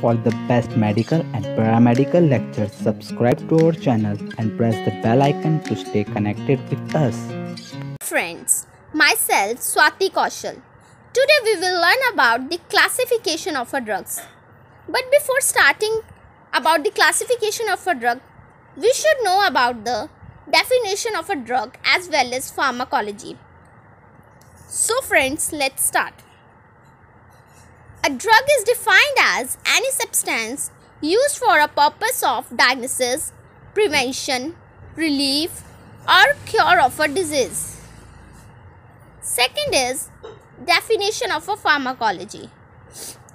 For the best medical and paramedical lectures, subscribe to our channel and press the bell icon to stay connected with us. Friends, myself Swati Kaushal. Today we will learn about the classification of a drugs. But before starting about the classification of a drug, we should know about the definition of a drug as well as pharmacology. So friends, let's start. A drug is defined as any substance used for a purpose of diagnosis, prevention, relief, or cure of a disease. Second is definition of a pharmacology.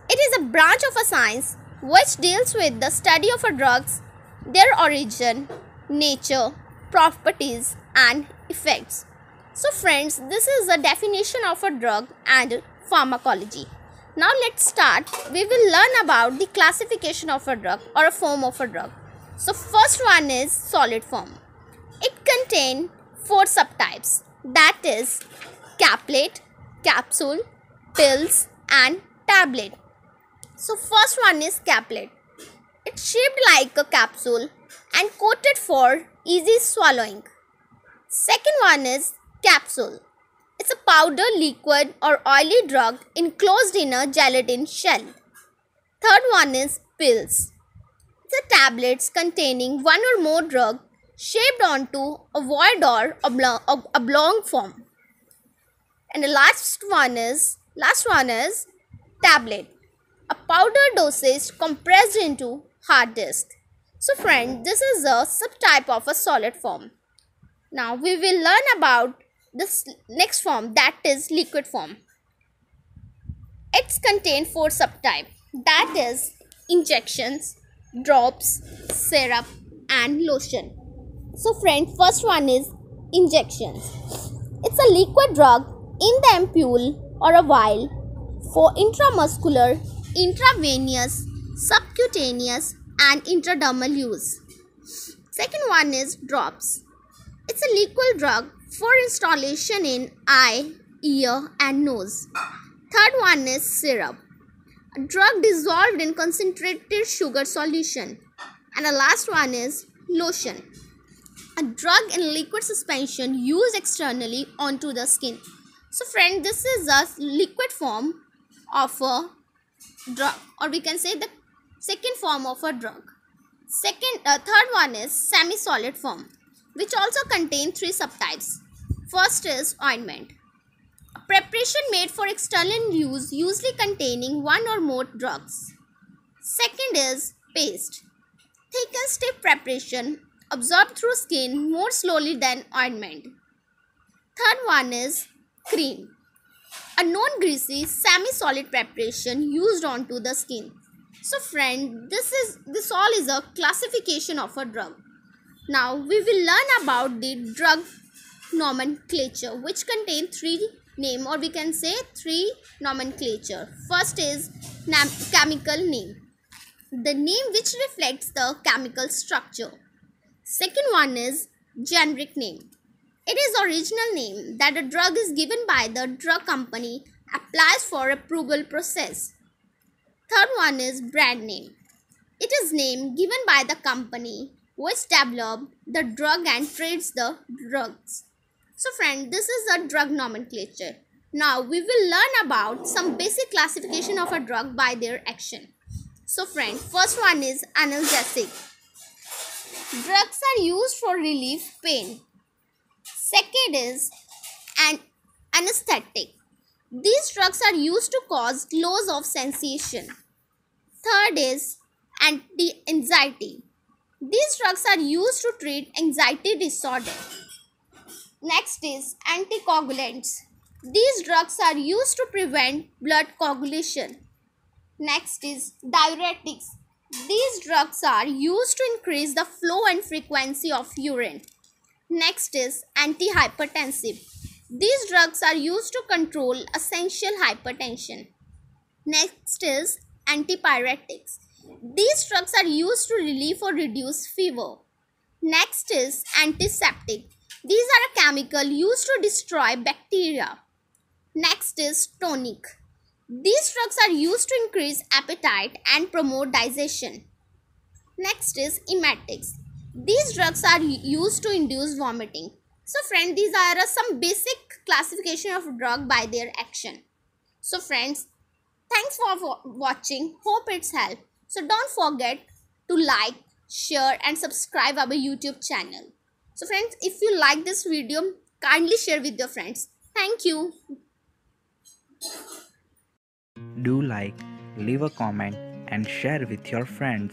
It is a branch of a science which deals with the study of a drugs, their origin, nature, properties and effects. So friends, this is the definition of a drug and pharmacology. Now let's start. We will learn about the classification of a drug or a form of a drug. So first one is solid form. It contains four subtypes that is caplet, capsule, pills and tablet. So first one is caplet. It's shaped like a capsule and coated for easy swallowing. Second one is capsule. It's a powder, liquid, or oily drug enclosed in a gelatin shell. Third one is pills. It's a tablets containing one or more drug shaped onto ovoid or oblong, oblong form. And the last one is last one is tablet. A powder dosage compressed into hard disk. So friend, this is a subtype of a solid form. Now we will learn about this next form that is liquid form. It's contain four subtype that is injections, drops, syrup and lotion. So friend, first one is injections. It's a liquid drug in the ampule or a vial for intramuscular, intravenous, subcutaneous and intradermal use. Second one is drops. It's a liquid drug for instillation in eye, ear and nose. Third one is syrup. A drug dissolved in concentrated sugar solution. And the last one is lotion. A drug in liquid suspension used externally onto the skin. So friend, this is a liquid form of a drug or we can say the second form of a drug. Second, uh, third one is semi-solid form which also contain three subtypes. First is ointment. A preparation made for external use usually containing one or more drugs. Second is paste. Thick and stiff preparation absorbed through skin more slowly than ointment. Third one is cream. A non-greasy semi-solid preparation used onto the skin. So friend, this is this all is a classification of a drug. Now we will learn about the drug nomenclature which contain three name or we can say three nomenclature. First is chemical name. The name which reflects the chemical structure. Second one is generic name. It is original name that a drug is given by the drug company applies for approval process. Third one is brand name. It is name given by the company which developed the drug and trades the drugs. So friend, this is a drug nomenclature. Now we will learn about some basic classification of a drug by their action. So friend, first one is analgesic. Drugs are used for relief pain. Second is an anesthetic. These drugs are used to cause loss of sensation. Third is anti-anxiety. These drugs are used to treat anxiety disorder. Next is anticoagulants. These drugs are used to prevent blood coagulation. Next is diuretics. These drugs are used to increase the flow and frequency of urine. Next is antihypertensive. These drugs are used to control essential hypertension. Next is antipyretics. These drugs are used to relieve or reduce fever. Next is antiseptic. These are a chemical used to destroy bacteria. Next is tonic. These drugs are used to increase appetite and promote digestion. Next is emetics. These drugs are used to induce vomiting. So friends, these are uh, some basic classification of drug by their action. So friends, thanks for watching. Hope it's helped. So don't forget to like, share and subscribe our YouTube channel. So friends, if you like this video, kindly share with your friends. Thank you. Do like, leave a comment and share with your friends.